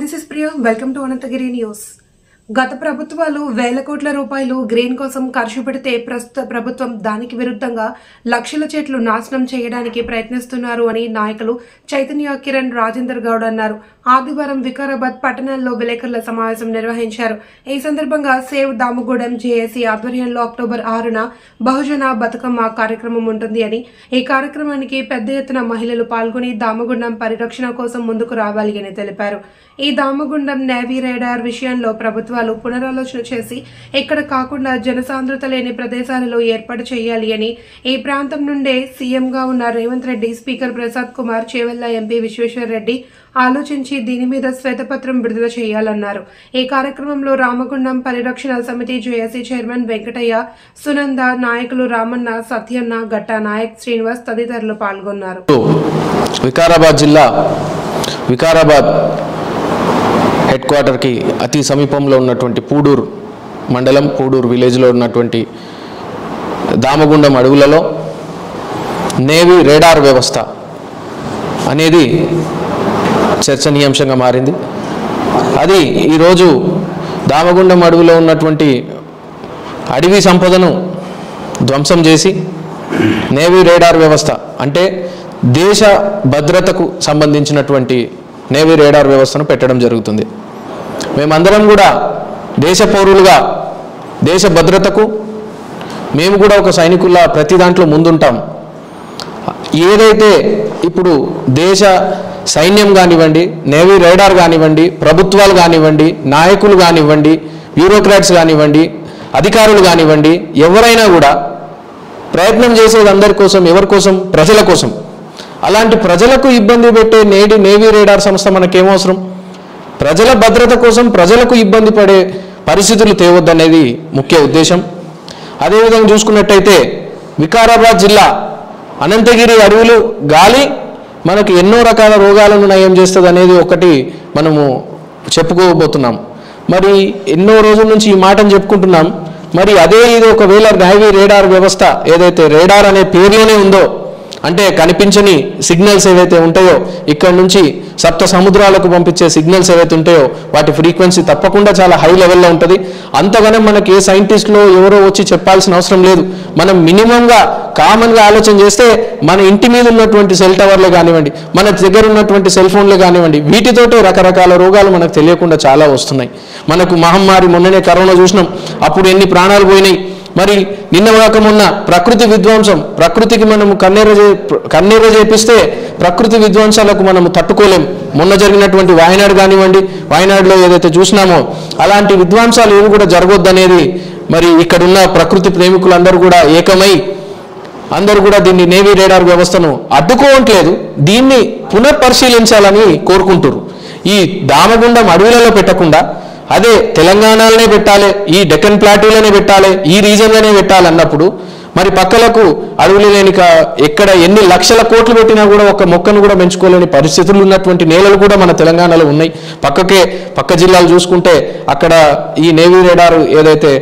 this is Priya. Welcome to Anantagiri News. గత ప్రభుత్వాలు వేల కోట్ల రూపాయలు గ్రీన్ కోసం ఖర్చు పెడితే ప్రస్తుత ప్రభుత్వం దానికి విరుద్ధంగా లక్షల చెట్లు నాశనం చేయడానికి ప్రయత్నిస్తున్నారు అని నాయకులు చైతన్య కిరణ్ రాజేందర్ గౌడ్ అన్నారు. ఆదివారం వికారాబాద్ పట్టణాల్లో విలేకరుల సమావేశం నిర్వహించారు. ఈ సందర్భంగా సేవ్ దామగూడెం జేఏసీ ఆధ్వర్యంలో అక్టోబర్ ఆరున బహుజన బతుకమ్మ కార్యక్రమం ఉంటుంది అని ఈ కార్యక్రమానికి పెద్ద ఎత్తున మహిళలు పాల్గొని దామగుండం పరిరక్షణ కోసం ముందుకు రావాలి అని తెలిపారు. ఈ దామగుండం నేవీ రేడార్ విషయంలో ప్రభుత్వాలు పునరాలోచన చేసి ఇక్కడ కాకుండా జనసాంద్రత లేని ప్రదేశాలలో ఏర్పాటు చేయాలి అని ఈ ప్రాంతం నుండే సీఎంగా ఉన్న రేవంత్ రెడ్డి స్పీకర్ ప్రసాద్ కుమార్ చేవెళ్ళ ఎంపీ విశ్వేశ్వర రెడ్డి ఆలోచించి దీని మీద శ్వేతపత్రం విడుదల చేయాలన్నారు. ఈ కార్యక్రమంలో రామగుండం పరిరక్షణ సమితి జేఏసీ చైర్మన్ వెంకటయ్య సునంద నాయకులు రామన్న సత్యన్న గట్టా నాయక్ శ్రీనివాస్ తదితరులు పాల్గొన్నారు. వికారాబాద్ జిల్లా వికారాబాద్ హెడ్ క్వార్టర్కి అతి సమీపంలో ఉన్నటువంటి పూడూరు మండలం పూడూరు విలేజ్లో ఉన్నటువంటి దామగుండం అడవులలో నేవీ రేడార్ వ్యవస్థ అనేది చర్చనీయాంశంగా మారింది. అది ఈరోజు దామగుండం అడవిలో ఉన్నటువంటి అడవి సంపదను ధ్వంసం చేసి నేవీ రేడార్ వ్యవస్థ అంటే దేశ భద్రతకు సంబంధించినటువంటి నేవీ రేడార్ వ్యవస్థను పెట్టడం జరుగుతుంది. మేమందరం కూడా దేశ పౌరులుగా దేశ భద్రతకు మేము కూడా ఒక సైనికుల్లా ప్రతి దాంట్లో ముందుంటాం. ఏదైతే ఇప్పుడు దేశ సైన్యం కానివ్వండి నేవీ రైడార్ కానివ్వండి ప్రభుత్వాలు కానివ్వండి నాయకులు కానివ్వండి బ్యూరోక్రాట్స్ కానివ్వండి అధికారులు కానివ్వండి ఎవరైనా కూడా ప్రయత్నం చేసేది అందరి కోసం ఎవరి కోసం? ప్రజల కోసం. అలాంటి ప్రజలకు ఇబ్బంది పెట్టే నేడి నేవీ రేడార్ సంస్థ మనకేమవసరం? ప్రజల భద్రత కోసం ప్రజలకు ఇబ్బంది పడే పరిస్థితులు తేవద్దనేది ముఖ్య ఉద్దేశం. అదేవిధంగా చూసుకున్నట్టయితే వికారాబాద్ జిల్లా అనంతగిరి అడవులు గాలి మనకు ఎన్నో రకాల రోగాలను నయం చేస్తుంది అనేది ఒకటి మనము చెప్పుకోబోతున్నాం. మరి ఎన్నో రోజుల నుంచి ఈ మాటను చెప్పుకుంటున్నాం. మరి అదే ఇది ఒకవేళ నేవీ రేడార్ వ్యవస్థ ఏదైతే రేడార్ అనే పేర్లోనే ఉందో అంటే కనిపించని సిగ్నల్స్ ఏవైతే ఉంటాయో ఇక్కడ నుంచి సప్త సముద్రాలకు పంపించే సిగ్నల్స్ ఏవైతే ఉంటాయో వాటి ఫ్రీక్వెన్సీ తప్పకుండా చాలా హై లెవెల్లో ఉంటుంది. అంతగానే మనకి ఏ సైంటిస్ట్లో ఎవరో వచ్చి చెప్పాల్సిన అవసరం లేదు. మనం మినిమంగా కామన్గా ఆలోచన చేస్తే మన ఇంటి మీద ఉన్నటువంటి సెల్ టవర్లు కానివ్వండి మన దగ్గర ఉన్నటువంటి సెల్ ఫోన్లు కానివ్వండి వీటితోటే రకరకాల రోగాలు మనకు తెలియకుండా చాలా వస్తున్నాయి. మనకు మహమ్మారి మొన్ననే కరోనా చూసినాం. అప్పుడు ఎన్ని ప్రాణాలు పోయినాయి? మరి నిన్న కాకమున్న ప్రకృతి విధ్వంసం ప్రకృతికి మనము కన్నెర చే చేపిస్తే ప్రకృతి విధ్వంసాలకు మనము తట్టుకోలేం. మొన్న జరిగినటువంటి వాయనాడు కానివ్వండి వాయనాడులో ఏదైతే చూసినామో అలాంటి విధ్వంసాలు ఏవి కూడా జరగొద్దనేది మరి ఇక్కడున్న ప్రకృతి ప్రేమికులందరూ కూడా ఏకమై అందరూ కూడా దీన్ని నేవీ రేడార్ వ్యవస్థను అడ్డుకోవట్లేదు. దీన్ని పునఃపరిశీలించాలని కోరుకుంటున్నారు ఈ దామగుండం అడవులలో పెట్టకుండా అదే తెలంగాణలోనే పెట్టాలి ఈ డెక్కన్ ప్లాటూలోనే పెట్టాలి ఈ రీజన్లోనే పెట్టాలి అన్నప్పుడు మరి పక్కలకు అడవులు లేని ఎక్కడ ఎన్ని లక్షల కోట్లు పెట్టినా కూడా ఒక మొక్కను కూడా పెంచుకోలేని పరిస్థితులు ఉన్నటువంటి నేలలు కూడా మన తెలంగాణలో ఉన్నాయి. పక్కకే పక్క జిల్లాలు చూసుకుంటే అక్కడ ఈ నేవీ రేడారు ఏదైతే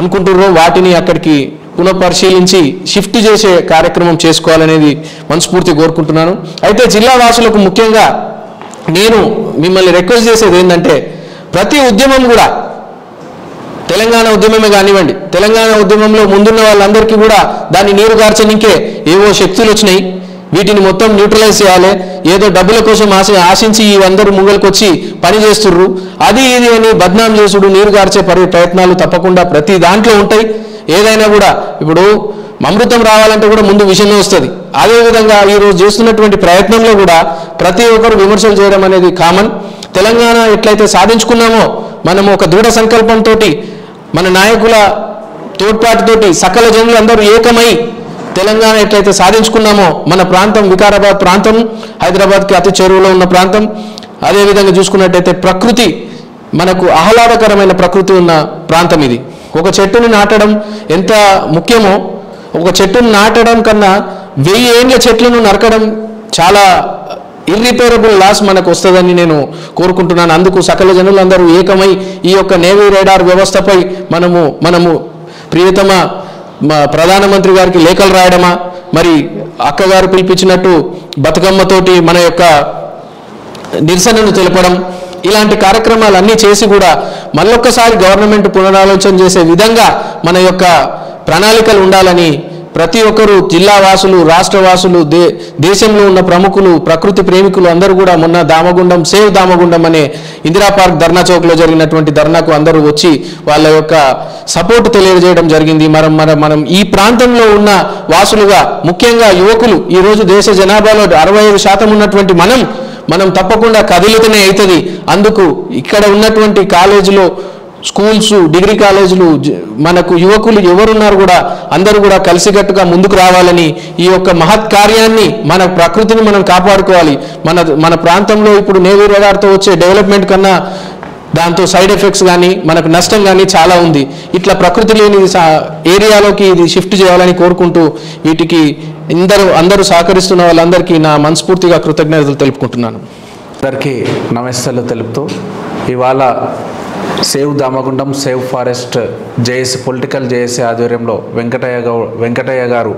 అనుకుంటున్నారో వాటిని అక్కడికి పునఃపరిశీలించి షిఫ్ట్ చేసే కార్యక్రమం చేసుకోవాలనేది మనస్ఫూర్తి కోరుకుంటున్నాను. అయితే జిల్లా వాసులకు ముఖ్యంగా నేను మిమ్మల్ని రిక్వెస్ట్ చేసేది ఏంటంటే ప్రతి ఉద్యమం కూడా తెలంగాణ ఉద్యమమే కానివ్వండి తెలంగాణ ఉద్యమంలో ముందున్న వాళ్ళందరికీ కూడా దాన్ని నీరు గార్చనికే ఏవో శక్తులు వచ్చినాయి. వీటిని మొత్తం న్యూట్రలైజ్ చేయాలి. ఏదో డబ్బుల కోసం ఆశ ఆశించి ఇవందరూ ముంగలకు వచ్చి పని చేస్తుర్రు. అది ఇది అని బద్నాం చేసుడు నీరు గార్చే పరి ప్రయత్నాలు తప్పకుండా ప్రతి దాంట్లో ఉంటాయి. ఏదైనా కూడా ఇప్పుడు అమృతం రావాలంటే కూడా ముందు విషయమే వస్తుంది. అదేవిధంగా ఈరోజు చేస్తున్నటువంటి ప్రయత్నంలో కూడా ప్రతి ఒక్కరు విమర్శలు చేయడం అనేది కామన్ తెలంగాణ ఎట్లయితే సాధించుకున్నామో మనము ఒక దృఢ సంకల్పంతో మన నాయకుల తోడ్పాటుతోటి సకల జనులు అందరూ ఏకమై తెలంగాణ ఎట్లయితే సాధించుకున్నామో మన ప్రాంతం వికారాబాద్ ప్రాంతం హైదరాబాద్కి అతి చెరువులో ఉన్న ప్రాంతం అదేవిధంగా చూసుకున్నట్టయితే ప్రకృతి మనకు ఆహ్లాదకరమైన ప్రకృతి ఉన్న ప్రాంతం ఇది. ఒక చెట్టుని నాటడం ఎంత ముఖ్యమో ఒక చెట్టును నాటడం కన్నా వెయ్యి ఏండ్ల చెట్లను నరకడం చాలా ఇర్రిపేరబుల్ లాస్ మనకు వస్తుందని నేను కోరుకుంటున్నాను. అందుకు సకల జనులందరూ ఏకమై ఈ యొక్క నేవీ రేడార్ వ్యవస్థపై మనము మనము ప్రియతమ ప్రధానమంత్రి గారికి లేఖలు రాయడమా? మరి అక్కగారు పిలిపించినట్టు బతుకమ్మతోటి మన యొక్క నిరసనను తెలపడం ఇలాంటి కార్యక్రమాలు అన్నీ చేసి కూడా మళ్ళొక్కసారి గవర్నమెంట్ పునరాలోచన చేసే విధంగా మన యొక్క ప్రణాళికలు ఉండాలని ప్రతి ఒక్కరూ జిల్లా వాసులు రాష్ట్ర వాసులు దే దేశంలో ఉన్న ప్రముఖులు ప్రకృతి ప్రేమికులు అందరూ కూడా మొన్న దామగుండం సేవ్ దామగుండం అనే ఇందిరా పార్క్ ధర్నా చౌక్లో జరిగినటువంటి ధర్నాకు అందరూ వచ్చి వాళ్ళ యొక్క సపోర్ట్ తెలియజేయడం జరిగింది. మనం మనం మనం ఈ ప్రాంతంలో ఉన్న వాసులుగా ముఖ్యంగా యువకులు ఈరోజు దేశ జనాభాలో అరవై ఐదు శాతం ఉన్నటువంటి మనం మనం తప్పకుండా కదిలితేనే అవుతుంది అందుకు ఇక్కడ ఉన్నటువంటి కాలేజీలో స్కూల్స్ డిగ్రీ కాలేజీలు మనకు యువకులు ఎవరున్నారు కూడా అందరూ కూడా కలిసికట్టుగా ముందుకు రావాలని ఈ యొక్క మహత్ కార్యాన్ని మన ప్రకృతిని మనం కాపాడుకోవాలి. మన మన ప్రాంతంలో ఇప్పుడు నేవీ రడార్తో వచ్చే డెవలప్మెంట్ కన్నా దాంతో సైడ్ ఎఫెక్ట్స్ కానీ మనకు నష్టం కానీ చాలా ఉంది. ఇట్లా ప్రకృతి లేని సా- ఏరియాలోకి ఇది షిఫ్ట్ చేయాలని కోరుకుంటూ వీటికి అందరూ అందరూ సహకరిస్తున్న వాళ్ళందరికీ నా మనస్ఫూర్తిగా కృతజ్ఞతలు తెలుపుకుంటున్నాను. అందరికీ నమస్తలు తెలుపుతూ ఇవాళ save Damagundam save forest JAC political JAC ఆధ్వర్యంలో వెంకటయ్య గౌ వెంకటయ్య గారు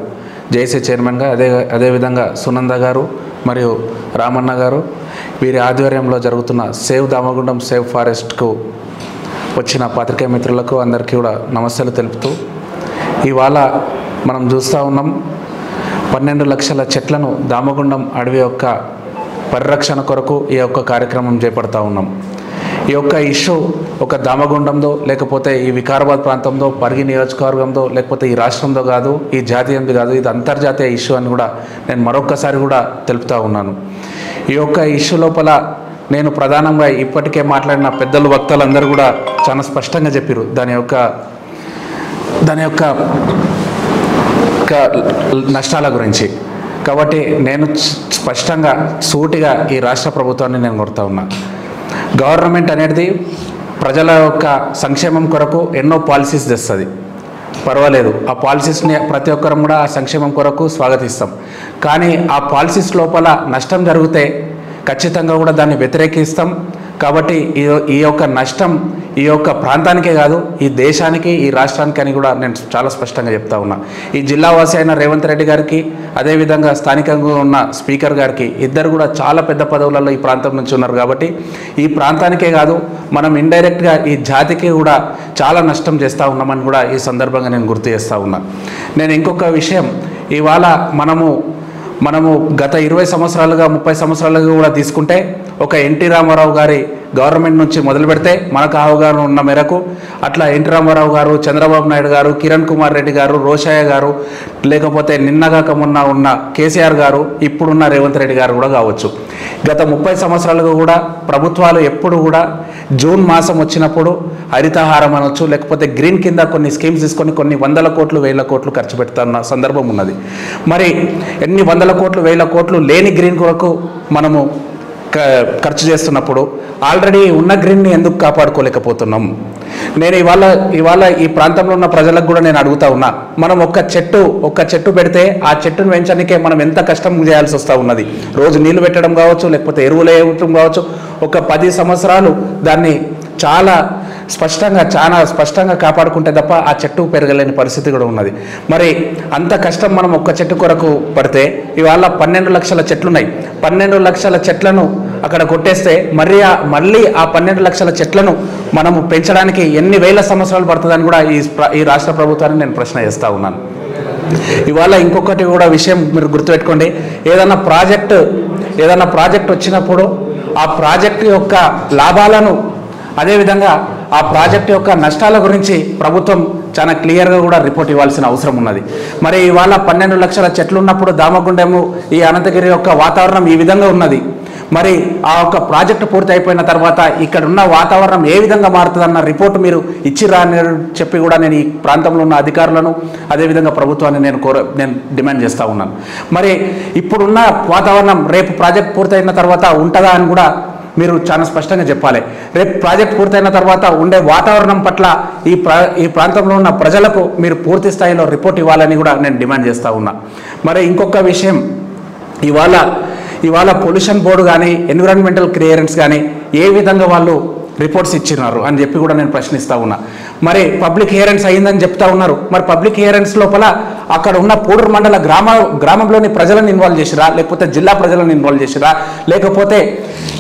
జేఏసీ చైర్మన్గా అదే అదేవిధంగా సునంద గారు మరియు రామన్న గారు వీరి ఆధ్వర్యంలో జరుగుతున్న సేవ్ దామగుండం సేవ్ ఫారెస్ట్కు వచ్చిన పాత్రికేయ మిత్రులకు అందరికీ కూడా నమస్తలు తెలుపుతూ ఇవాళ మనం చూస్తూ ఉన్నాం పన్నెండు లక్షల చెట్లను దామగుండం అడవి యొక్క పరిరక్షణ కొరకు ఈ యొక్క కార్యక్రమం చేపడతా ఉన్నాం. ఈ యొక్క ఇష్యూ ఒక దామగుండంలో లేకపోతే ఈ వికారాబాద్ ప్రాంతంలో పరిగి నియోజకవర్గంలో లేకపోతే ఈ రాష్ట్రంలో కాదు ఈ జాతీయంది కాదు ఇది అంతర్జాతీయ ఇష్యూ అని కూడా నేను మరొక్కసారి కూడా తెలుపుతూ ఉన్నాను. ఈ యొక్క ఇష్యూ లోపల నేను ప్రధానంగా ఇప్పటికే మాట్లాడిన పెద్దలు వక్తలందరూ కూడా చాలా స్పష్టంగా చెప్పారు దాని యొక్క దాని యొక్క నష్టాల గురించి. కాబట్టి నేను స్పష్టంగా సూటిగా ఈ రాష్ట్ర ప్రభుత్వాన్ని నేను కొడతా ఉన్నా. గవర్నమెంట్ అనేది ప్రజల యొక్క సంక్షేమం కొరకు ఎన్నో పాలసీస్ తెస్తుంది. పర్వాలేదు ఆ పాలసీస్ని ప్రతి ఒక్కరం కూడా ఆ సంక్షేమం కొరకు స్వాగతిస్తాం. కానీ ఆ పాలసీస్ లోపల నష్టం జరిగితే ఖచ్చితంగా కూడా దాన్ని వ్యతిరేకిస్తాం. కాబట్టి ఈ ఈ యొక్క నష్టం ఈ యొక్క ప్రాంతానికే కాదు ఈ దేశానికి ఈ రాష్ట్రానికి అని కూడా నేను చాలా స్పష్టంగా చెప్తా ఉన్నా. ఈ జిల్లావాసి అయిన రేవంత్ రెడ్డి గారికి అదేవిధంగా స్థానికంగా ఉన్న స్పీకర్ గారికి ఇద్దరు కూడా చాలా పెద్ద పదవులలో ఈ ప్రాంతం నుంచి ఉన్నారు కాబట్టి ఈ ప్రాంతానికే కాదు మనం ఇండైరెక్ట్గా ఈ జాతికి కూడా చాలా నష్టం చేస్తూ ఉన్నామని కూడా ఈ సందర్భంగా నేను గుర్తు చేస్తూ ఉన్నా. నేను ఇంకొక విషయం ఇవాళ మనము మనము గత ఇరవై సంవత్సరాలుగా ముప్పై సంవత్సరాలుగా కూడా తీసుకుంటే ఒక ఎన్టీ రామారావు గారి గవర్నమెంట్ నుంచి మొదలు పెడితే మనకు అవగాహన ఉన్న మేరకు అట్లా ఎన్టీ రామారావు గారు చంద్రబాబు నాయుడు గారు కిరణ్ కుమార్ రెడ్డి గారు రోషయ్య గారు లేకపోతే నిన్నగాక మొన్న ఉన్న కేసీఆర్ గారు ఇప్పుడున్న రేవంత్ రెడ్డి గారు కూడా కావచ్చు. గత ముప్పై సంవత్సరాలుగా కూడా ప్రభుత్వాలు ఎప్పుడు కూడా జూన్ మాసం వచ్చినప్పుడు హరితహారం అనొచ్చు లేకపోతే గ్రీన్ కింద కొన్ని స్కీమ్స్ తీసుకొని కొన్ని వందల కోట్లు వేల కోట్లు ఖర్చు పెడుతున్న సందర్భం ఉన్నది. మరి ఎన్ని వందల కోట్లు వేల కోట్లు లేని గ్రీన్ కొరకు మనము ఖర్చు చేస్తున్నప్పుడు ఆల్రెడీ ఉన్న గ్రీన్ని ఎందుకు కాపాడుకోలేకపోతున్నాం? నేను ఇవాళ ఇవాళ ఈ ప్రాంతంలో ఉన్న ప్రజలకు కూడా నేను అడుగుతా ఉన్నా మనం ఒక్క చెట్టు ఒక్క చెట్టు పెడితే ఆ చెట్టును పెంచడానికే మనం ఎంత కష్టం చేయాల్సి వస్తూ ఉన్నది? రోజు నీళ్ళు పెట్టడం కావచ్చు లేకపోతే ఎరువులు వేయటం కావచ్చు ఒక పది సంవత్సరాలు దాన్ని చాలా స్పష్టంగా చాలా స్పష్టంగా కాపాడుకుంటే తప్ప ఆ చెట్టు పెరగలేని పరిస్థితి కూడా ఉన్నది. మరి అంత కష్టం మనం ఒక్క చెట్టు కొరకు పడితే ఇవాళ పన్నెండు లక్షల చెట్లున్నాయి. పన్నెండు లక్షల చెట్లను అక్కడ కొట్టేస్తే మరి మళ్ళీ ఆ పన్నెండు లక్షల చెట్లను మనము పెంచడానికి ఎన్ని వేల సంవత్సరాలు పడుతుందని కూడా ఈ ఈ రాష్ట్ర ప్రభుత్వాన్ని నేను ప్రశ్న చేస్తూ ఉన్నాను. ఇవాళ ఇంకొకటి కూడా విషయం మీరు గుర్తుపెట్టుకోండి. ఏదైనా ప్రాజెక్టు ఏదైనా ప్రాజెక్ట్ వచ్చినప్పుడు ఆ ప్రాజెక్ట్ యొక్క లాభాలను అదేవిధంగా ఆ ప్రాజెక్ట్ యొక్క నష్టాల గురించి ప్రభుత్వం చాలా క్లియర్గా కూడా రిపోర్ట్ ఇవ్వాల్సిన అవసరం ఉన్నది. మరి ఇవాళ పన్నెండు లక్షల చెట్లు ఉన్నప్పుడు దామగుండెము ఈ అనంతగిరి యొక్క వాతావరణం ఈ విధంగా ఉన్నది. మరి ఆ యొక్క ప్రాజెక్టు పూర్తి అయిపోయిన తర్వాత ఇక్కడ ఉన్న వాతావరణం ఏ విధంగా మారుతుందన్న రిపోర్ట్ మీరు ఇచ్చిరా అని చెప్పి కూడా నేను ఈ ప్రాంతంలో ఉన్న అధికారులను అదేవిధంగా ప్రభుత్వాన్ని నేను కోర నేను డిమాండ్ చేస్తూ ఉన్నాను. మరి ఇప్పుడున్న వాతావరణం రేపు ప్రాజెక్ట్ పూర్తయిన తర్వాత ఉంటుందా అని కూడా మీరు చాలా స్పష్టంగా చెప్పాలి. రేపు ప్రాజెక్ట్ పూర్తయిన తర్వాత ఉండే వాతావరణం పట్ల ఈ ప్రా ఈ ప్రాంతంలో ఉన్న ప్రజలకు మీరు పూర్తి స్థాయిలో రిపోర్ట్ ఇవ్వాలని కూడా నేను డిమాండ్ చేస్తూ ఉన్నా. మరి ఇంకొక విషయం ఇవాళ ఇవాళ పొల్యూషన్ బోర్డు కానీ ఎన్విరాన్మెంటల్ క్లియరెన్స్ కానీ ఏ విధంగా వాళ్ళు రిపోర్ట్స్ ఇచ్చినారు అని చెప్పి కూడా నేను ప్రశ్నిస్తూ ఉన్నా. మరి పబ్లిక్ హియరెన్స్ అయిందని చెప్తా ఉన్నారు. మరి పబ్లిక్ హియరెన్స్ లోపల అక్కడ ఉన్న పూడూరు మండల గ్రామ గ్రామంలోని ప్రజలను ఇన్వాల్వ్ చేసిరా? లేకపోతే జిల్లా ప్రజలను ఇన్వాల్వ్ చేసిరా? లేకపోతే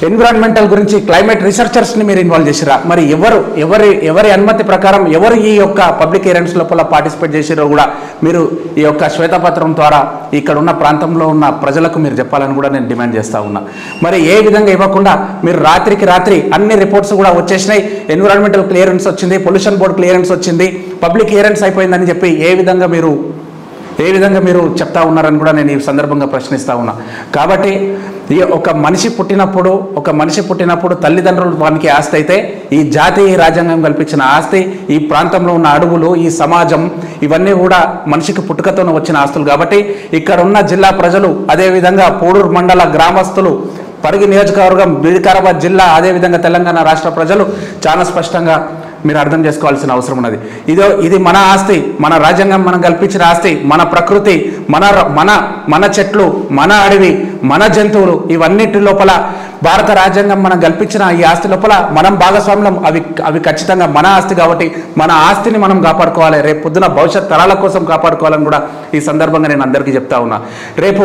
ఎన్విరాన్మెంటల్ గురించి క్లైమేట్ రీసెర్చర్స్ని మీరు ఇన్వాల్వ్ చేసిరా మరి ఎవరు ఎవరి ఎవరి అనుమతి ప్రకారం ఎవరు ఈ యొక్క పబ్లిక్ ఈవెంట్స్ లోపల పార్టిసిపేట్ చేసిరో కూడా మీరు ఈ యొక్క శ్వేతపత్రం ద్వారా ఇక్కడ ఉన్న ప్రాంతంలో ఉన్న ప్రజలకు మీరు చెప్పాలని కూడా నేను డిమాండ్ చేస్తా ఉన్నా. మరి ఏ విధంగా ఇవ్వకుండా మీరు రాత్రికి రాత్రి అన్ని రిపోర్ట్స్ కూడా వచ్చేసినాయి. ఎన్విరాన్మెంటల్ క్లియరెన్స్ వచ్చింది పొల్యూషన్ బోర్డ్ క్లియరెన్స్ వచ్చింది పబ్లిక్ క్లియరెన్స్ అయిపోయిందని చెప్పి ఏ విధంగా మీరు ఏ విధంగా మీరు చెప్తా ఉన్నారని కూడా నేను ఈ సందర్భంగా ప్రశ్నిస్తా ఉన్నా. కాబట్టి ఒక మనిషి పుట్టినప్పుడు ఒక మనిషి పుట్టినప్పుడు తల్లిదండ్రులు వానికి ఆస్తి అయితే ఈ జాతీయ రాజ్యాంగం కల్పించిన ఆస్తి ఈ ప్రాంతంలో ఉన్న అడవులు ఈ సమాజం ఇవన్నీ కూడా మనిషికి పుట్టుకతోనే వచ్చిన ఆస్తులు కాబట్టి ఇక్కడ ఉన్న జిల్లా ప్రజలు అదేవిధంగా పోడూరు మండల గ్రామస్తులు పరిగి నియోజకవర్గం వికారాబాద్ జిల్లా అదేవిధంగా తెలంగాణ రాష్ట్ర ప్రజలు చాలా స్పష్టంగా మీరు అర్థం చేసుకోవాల్సిన అవసరం ఉన్నది. ఇదో ఇది మన ఆస్తి మన రాజ్యాంగం మనం కల్పించిన ఆస్తి మన ప్రకృతి మన మన మన చెట్లు మన అడవి మన జంతువులు ఇవన్నిటి లోపల భారత రాజ్యాంగం మనం కల్పించిన ఈ ఆస్తి లోపల మనం భాగస్వామ్యం అవి అవి ఖచ్చితంగా మన ఆస్తి కాబట్టి మన ఆస్తిని మనం కాపాడుకోవాలి. రేపు పొద్దున భవిష్యత్ తరాల కోసం కాపాడుకోవాలని కూడా ఈ సందర్భంగా నేను అందరికీ చెప్తా ఉన్నా. రేపు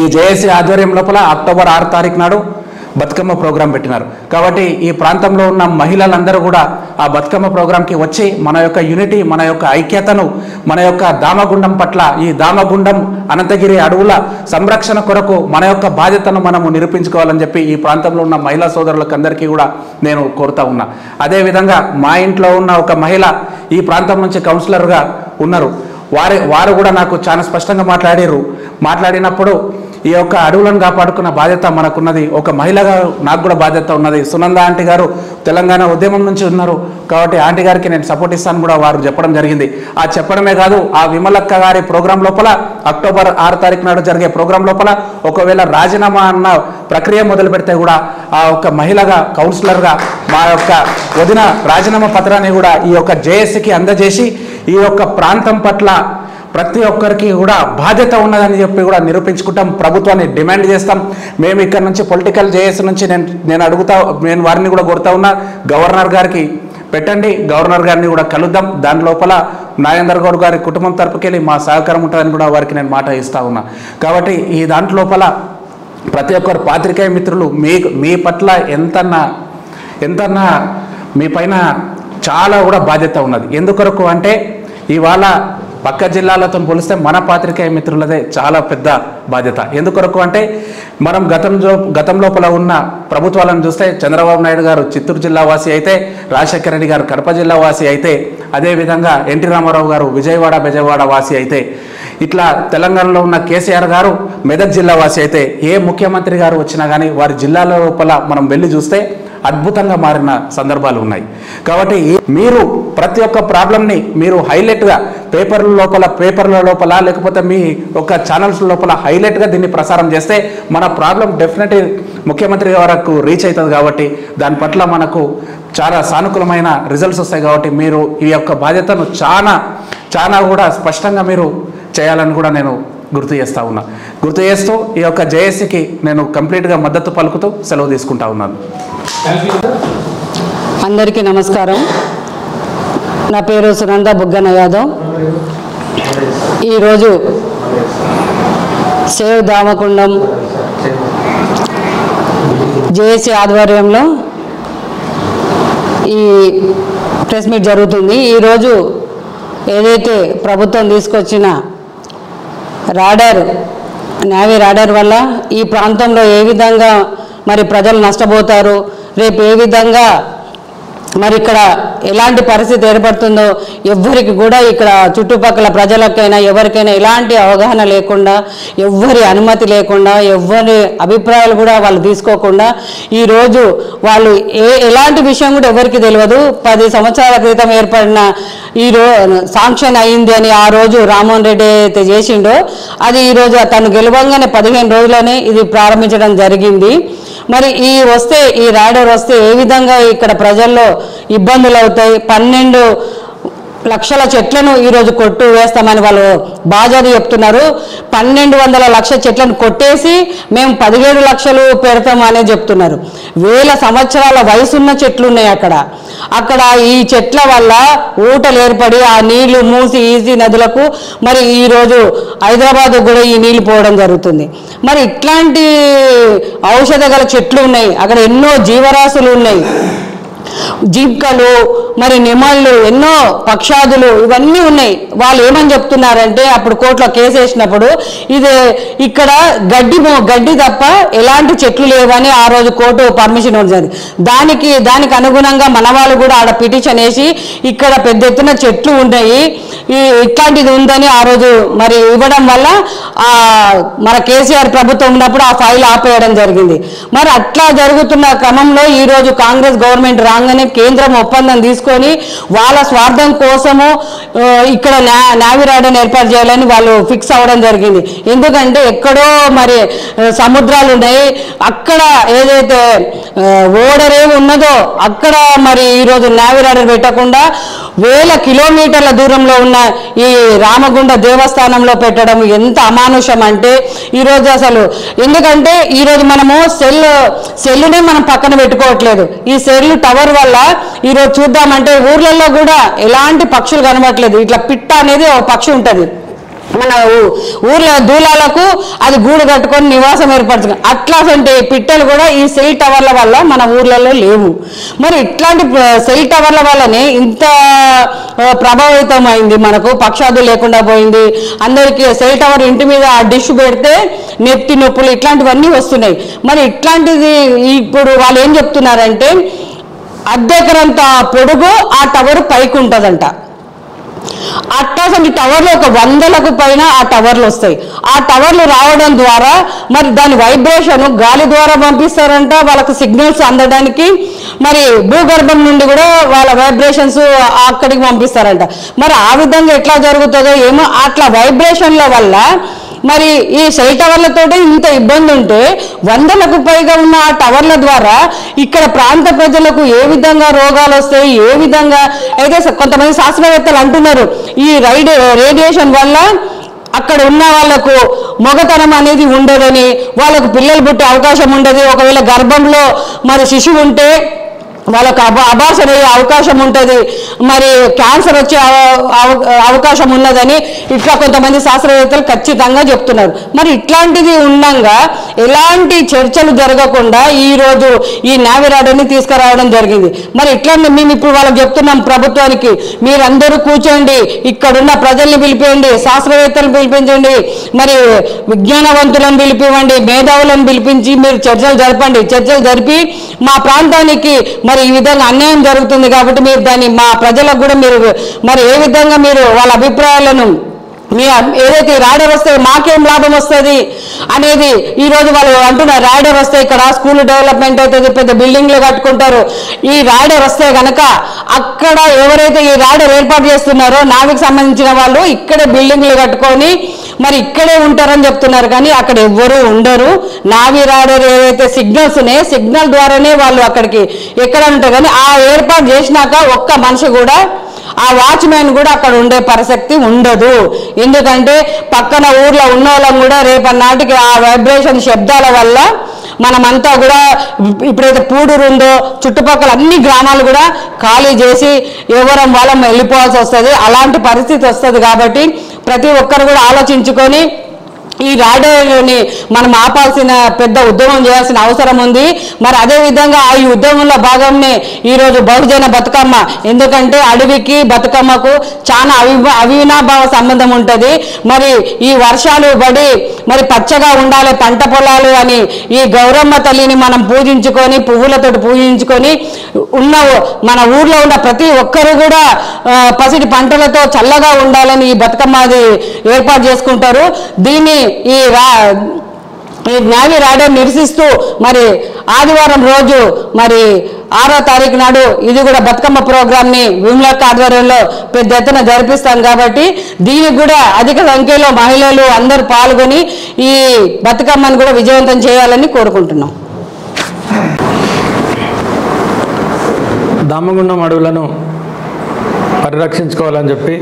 ఈ జేఏసీ ఆధ్వర్యం లోపల అక్టోబర్ ఆరు తారీఖు నాడు బతుకమ్మ ప్రోగ్రాం పెట్టినారు. కాబట్టి ఈ ప్రాంతంలో ఉన్న మహిళలందరూ కూడా ఆ బతుకమ్మ ప్రోగ్రాంకి వచ్చి మన యొక్క యూనిటీ మన యొక్క ఐక్యతను మన యొక్క దామగుండం పట్ల ఈ దామగుండం అనంతగిరి అడవుల సంరక్షణ కొరకు మన యొక్క బాధ్యతను మనము నిరూపించుకోవాలని చెప్పి ఈ ప్రాంతంలో ఉన్న మహిళా సోదరులకందరికీ కూడా నేను కోరుతా ఉన్నా. అదేవిధంగా మా ఇంట్లో ఉన్న ఒక మహిళ ఈ ప్రాంతం నుంచి కౌన్సిలర్గా ఉన్నారు. వారి వారు కూడా నాకు చాలా స్పష్టంగా మాట్లాడారు మాట్లాడినప్పుడు ఈ యొక్క అడవులను కాపాడుకున్న బాధ్యత మనకున్నది. ఒక మహిళగా నాకు కూడా బాధ్యత ఉన్నది. సునంద ఆంటీ గారు తెలంగాణ ఉద్యమం నుంచి ఉన్నారు. కాబట్టి ఆంటీ గారికి నేను సపోర్ట్ ఇస్తాను కూడా వారు చెప్పడం జరిగింది. ఆ చెప్పడమే కాదు ఆ విమలక్క గారి ప్రోగ్రాం లోపల అక్టోబర్ ఆరు తారీఖు నాడు జరిగే ప్రోగ్రాం లోపల ఒకవేళ రాజీనామా అన్న ప్రక్రియ మొదలు పెడితే కూడా ఆ యొక్క మహిళగా కౌన్సిలర్గా మా యొక్క వదిన రాజీనామా పత్రాన్ని కూడా ఈ యొక్క జేఎస్సీకి అందజేసి ఈ యొక్క ప్రాంతం పట్ల ప్రతి ఒక్కరికి కూడా బాధ్యత ఉన్నదని చెప్పి కూడా నిరూపించుకుంటాం. ప్రభుత్వాన్ని డిమాండ్ చేస్తాం. మేము ఇక్కడ నుంచి పొలిటికల్ జేఎస్ నుంచి నేను నేను అడుగుతా నేను వారిని కూడా కొడతా ఉన్నా. గవర్నర్ గారికి పెట్టండి. గవర్నర్ గారిని కూడా కలుద్దాం. దాని లోపల నాగేందర్ గౌడ్ గారి కుటుంబం తరపుకెళ్ళి మా సహకారం ఉంటుందని కూడా వారికి నేను మాట ఇస్తా ఉన్నా. కాబట్టి ఈ దాంట్లో లోపల ప్రతి ఒక్కరు పాత్రికేయ మిత్రులు మీ మీ పట్ల ఎంతన్నా ఎంతన్నా మీ పైన చాలా కూడా బాధ్యత ఉన్నది. ఎందుకొరకు అంటే ఇవాళ పక్క జిల్లాలతో పోలిస్తే మన పాత్రికేయ మిత్రులదే చాలా పెద్ద బాధ్యత. ఎందుకొరకు అంటే మనం గతంలో గతం లోపల ఉన్న ప్రభుత్వాలను చూస్తే చంద్రబాబు నాయుడు గారు చిత్తూరు జిల్లా వాసి అయితే రాజశేఖర రెడ్డి గారు కడప జిల్లా వాసి అయితే అదేవిధంగా ఎన్టీ రామారావు గారు విజయవాడ బెజవాడ వాసి అయితే ఇట్లా తెలంగాణలో ఉన్న కేసీఆర్ గారు మెదక్ జిల్లా వాసి అయితే ఏ ముఖ్యమంత్రి గారు వచ్చినా కానీ వారి జిల్లాల లోపల మనం వెళ్ళి చూస్తే అద్భుతంగా మారిన సందర్భాలు ఉన్నాయి. కాబట్టి మీరు ప్రతి ఒక్క ప్రాబ్లంని మీరు హైలైట్గా పేపర్ల లోపల పేపర్ల లోపల లేకపోతే మీ ఒక ఛానల్స్ లోపల హైలైట్గా దీన్ని ప్రసారం చేస్తే మన ప్రాబ్లం డెఫినెట్లీ ముఖ్యమంత్రి వరకు రీచ్ అవుతుంది కాబట్టి దాని పట్ల మనకు చాలా సానుకూలమైన రిజల్ట్స్ వస్తాయి కాబట్టి మీరు ఈ యొక్క బాధ్యతను చాలా చాలా కూడా స్పష్టంగా మీరు చేయాలని కూడా నేను గుర్తు చేస్తా ఉన్నా. గుర్తు చేస్తూ ఈ యొక్క జేఏసీకి నేను కంప్లీట్గా మద్దతు పలుకుతూ సెలవు తీసుకుంటా ఉన్నాను. అందరికీ నమస్కారం. నా పేరు సునంద బుగ్గన యాదవ్. ఈరోజు సేవ్ దామకుండం జేఏసీ ఆధ్వర్యంలో ఈ ప్రెస్ మీట్ జరుగుతుంది. ఈరోజు ఏదైతే ప్రభుత్వం తీసుకొచ్చిన రాడర్ నావీ రాడర్ వల్ల ఈ ప్రాంతంలో ఏ విధంగా మరి ప్రజలు నష్టపోతారు రేపు ఏ విధంగా మరి ఇక్కడ ఎలాంటి పరిస్థితి ఏర్పడుతుందో ఎవ్వరికి కూడా ఇక్కడ చుట్టుపక్కల ప్రజలకైనా ఎవరికైనా ఎలాంటి అవగాహన లేకుండా ఎవ్వరి అనుమతి లేకుండా ఎవ్వరి అభిప్రాయాలు కూడా వాళ్ళు తీసుకోకుండా ఈరోజు వాళ్ళు ఏ ఎలాంటి విషయం కూడా ఎవరికి తెలియదు. పది సంవత్సరాల క్రితం ఏర్పడిన ఈ రో శాంక్షన్ అయింది అని ఆ రోజు రామ్మోహన్ రెడ్డి అయితే చేసిండో అది ఈరోజు తను గెలవంగానే పదిహేను రోజులనే ఇది ప్రారంభించడం జరిగింది. మరి ఈ వస్తే ఈ రాడర్ వస్తే ఏ విధంగా ఇక్కడ ప్రజల్లో ఇబ్బందులు అవుతాయి. పన్నెండు లక్షల చెట్లను ఈరోజు కొట్టు వేస్తామని వాళ్ళు బాజారు చెప్తున్నారు. పన్నెండు వందల లక్ష చెట్లను కొట్టేసి మేము పదిహేడు లక్షలు పెడతామని చెప్తున్నారు. వేల సంవత్సరాల వయసున్న చెట్లు ఉన్నాయి అక్కడ. అక్కడ ఈ చెట్ల వల్ల ఊటలు ఏర్పడి ఆ నీళ్ళు మూసి ఈజీ నదులకు మరి ఈరోజు హైదరాబాద్ కూడా ఈ నీళ్ళు పోవడం జరుగుతుంది. మరి ఇట్లాంటి ఔషధ గల చెట్లు ఉన్నాయి. అక్కడ ఎన్నో జీవరాశులు ఉన్నాయి. జింకలు మరి నెమళ్ళు ఎన్నో పక్షాదులు ఇవన్నీ ఉన్నాయి. వాళ్ళు ఏమని చెప్తున్నారంటే అప్పుడు కోర్టులో కేసు వేసినప్పుడు ఇది ఇక్కడ గడ్డి గడ్డి తప్ప ఎలాంటి చెట్లు లేవని ఆ రోజు కోర్టు పర్మిషన్ ఉంటుంది దానికి దానికి అనుగుణంగా మన వాళ్ళు కూడా ఆడ పిటిషన్ వేసి ఇక్కడ పెద్ద ఎత్తున చెట్లు ఉన్నాయి. ఈ ఇట్లాంటిది ఉందని ఆ రోజు మరి ఇవ్వడం వల్ల ఆ మన కేసీఆర్ ప్రభుత్వం ఉన్నప్పుడు ఆ ఫైల్ ఆపేయడం జరిగింది. మరి అట్లా జరుగుతున్న క్రమంలో ఈ రోజు కాంగ్రెస్ గవర్నమెంట్ రాగానే కేంద్రం ఒప్పందం తీసుకొని వాళ్ళ స్వార్థం కోసము ఇక్కడ నావిరాడని ఏర్పాటు చేయాలని వాళ్ళు ఫిక్స్ అవ్వడం జరిగింది. ఎందుకంటే ఎక్కడో మరి సముద్రాలు ఉన్నాయి. అక్కడ ఏదైతే ఆ, ఉన్నదో అక్కడ మరి ఈరోజు నావిరాడని పెట్టకుండా వేల కిలోమీటర్ల దూరంలో ఉన్న ఈ రామగుండ దేవస్థానంలో పెట్టడం ఎంత అమానుషం అంటే ఈరోజు అసలు ఎందుకంటే ఈరోజు మనము సెల్ సెల్లునే మనం పక్కన పెట్టుకోవట్లేదు. ఈ సెల్ టవర్ వల్ల? ఈరోజు చూద్దామంటే ఊర్లలో కూడా ఎలాంటి పక్షులు కనబడట్లేదు. ఇట్లా పిట్ట అనేది ఒక పక్షి ఉంటుంది. మన ఊ- ఊర్లో దూలాలకు అది గూడు కట్టుకొని నివాసం ఏర్పడుతుంది. అట్లాంటి పిట్టలు కూడా ఈ సెల్ టవర్ల వల్ల మన ఊర్లలో లేవు. మరి ఇట్లాంటి సెల్ టవర్ల వల్లనే ఇంత ప్రభావితం అయింది మనకు. పక్షాదు లేకుండా పోయింది. అందరికీ సెల్ టవర్ ఇంటి మీద ఆ డిష్ పెడితే నెత్తి నొప్పులు ఇట్లాంటివన్నీ వస్తున్నాయి. మరి ఇట్లాంటిది ఇప్పుడు వాళ్ళు ఏం చెప్తున్నారంటే అద్దెకరంత పొడుగు ఆ టవర్ పైకి ఉంటుందంట. అట్టాసంటి టవర్లు ఒక వందలకు పైన ఆ టవర్లు వస్తాయి. ఆ టవర్లు రావడం ద్వారా మరి దాని వైబ్రేషన్ గాలి ద్వారా పంపిస్తారంట వాళ్ళకు సిగ్నల్స్ అందడానికి. మరి భూగర్భం నుండి కూడా వాళ్ళ వైబ్రేషన్స్ అక్కడికి పంపిస్తారంట. మరి ఆ విధంగా ఎట్లా జరుగుతుందో ఏమో అట్లా వైబ్రేషన్ల వల్ల మరి ఈ సెల్ టవర్లతో ఇంత ఇబ్బంది ఉంటే వందలకు పైగా ఉన్న ఆ టవర్ల ద్వారా ఇక్కడ ప్రాంత ప్రజలకు ఏ విధంగా రోగాలు వస్తాయి ఏ విధంగా అయితే కొంతమంది శాస్త్రవేత్తలు అంటున్నారు ఈ రైడ్ రేడియేషన్ వల్ల అక్కడ ఉన్న వాళ్ళకు మొగతనం అనేది ఉండదని వాళ్ళకు పిల్లలు పుట్టే అవకాశం ఉండదు. ఒకవేళ గర్భంలో మరి శిశువు ఉంటే వాళ్ళకు అబ అబార్షన్ అయ్యే అవకాశం ఉంటుంది. మరి క్యాన్సర్ వచ్చే అవ- అవకాశం ఉన్నదని ఇట్లా కొంతమంది శాస్త్రవేత్తలు ఖచ్చితంగా చెప్తున్నారు. మరి ఇట్లాంటిది ఉండగా ఎలాంటి చర్చలు జరగకుండా ఈరోజు ఈ నావిరాడని తీసుకురావడం జరిగింది. మరి ఇట్లా మేము ఇప్పుడు వాళ్ళకి చెప్తున్నాం ప్రభుత్వానికి మీరందరూ కూర్చోండి ఇక్కడున్న ప్రజల్ని పిలిపించండి శాస్త్రవేత్తలు పిలిపించండి మరి విజ్ఞానవంతులను పిలిపివ్వండి మేధావులను పిలిపించి మీరు చర్చలు జరపండి. చర్చలు జరిపి మా ప్రాంతానికి మరి ఈ విధంగా అన్యాయం జరుగుతుంది కాబట్టి మీరు దాన్ని మా ప్రజలకు కూడా మీరు మరి ఏ విధంగా మీరు వాళ్ళ అభిప్రాయాలను మీ ఏదైతే రాడర్ వస్తే మాకేం లాభం వస్తుంది అనేది ఈ రోజు వాళ్ళు అంటున్నారు. రాడర్ వస్తే ఇక్కడ స్కూల్ డెవలప్మెంట్ అవుతుంది పెద్ద బిల్డింగ్లు కట్టుకుంటారు. ఈ రాడర్ వస్తే కనుక అక్కడ ఎవరైతే ఈ రాడర్ ఏర్పాటు చేస్తున్నారో నావికి సంబంధించిన వాళ్ళు ఇక్కడే బిల్డింగ్లు కట్టుకొని మరి ఇక్కడే ఉంటారని చెప్తున్నారు కానీ అక్కడ ఎవ్వరూ ఉండరు. నావి రాడర్ ఏదైతే సిగ్నల్స్ ఉన్నాయో సిగ్నల్ ద్వారానే వాళ్ళు అక్కడికి ఎక్కడ ఉంటారు. కానీ ఆ ఏర్పాటు చేసినాక ఒక్క మనిషి కూడా ఆ వాచ్మెన్ కూడా అక్కడ ఉండే పరిశక్తి ఉండదు. ఎందుకంటే పక్కన ఊర్లో ఉన్న వాళ్ళం కూడా రేపటి నాటికి ఆ వైబ్రేషన్ శబ్దాల వల్ల మనమంతా కూడా ఇప్పుడైతే పూడూరు ఉందో చుట్టుపక్కల అన్ని గ్రామాలు కూడా ఖాళీ చేసి ఎవరం వాళ్ళం వెళ్ళిపోవాల్సి వస్తుంది. అలాంటి పరిస్థితి వస్తుంది కాబట్టి ప్రతి ఒక్కరు కూడా ఆలోచించుకొని ఈ రాడని మనం ఆపాల్సిన పెద్ద ఉద్యమం చేయాల్సిన అవసరం ఉంది. మరి అదే విధంగా ఆ ఈ ఉద్యమంలో భాగమే ఈరోజు బహుజన బతుకమ్మ. ఎందుకంటే అడవికి బతుకమ్మకు చాలా అవి అవినాభావ సంబంధం ఉంటుంది. మరి ఈ వర్షాలు పడి మరి పచ్చగా ఉండాలి పంట పొలాలు అని ఈ గౌరమ్మ తల్లిని మనం పూజించుకొని పువ్వులతోటి పూజించుకొని ఉన్న మన ఊర్లో ఉన్న ప్రతి ఒక్కరు కూడా పసిడి పంటలతో చల్లగా ఉండాలని ఈ బతుకమ్మ అది ఏర్పాటు చేసుకుంటారు. దీన్ని ఈ రా ఈ న్యావి రాయడం నిరసిస్తూ మరి ఆదివారం రోజు మరి ఆరో తారీఖు నాడు ఇది కూడా బతుకమ్మ ప్రోగ్రామ్ని విమలక్క ఆధ్వర్యంలో పెద్ద ఎత్తున జరిపిస్తాం కాబట్టి దీనికి కూడా అధిక సంఖ్యలో మహిళలు అందరూ పాల్గొని ఈ బతుకమ్మను కూడా విజయవంతం చేయాలని కోరుకుంటున్నాం. దామగుండం అడవులను పరిరక్షించుకోవాలని చెప్పి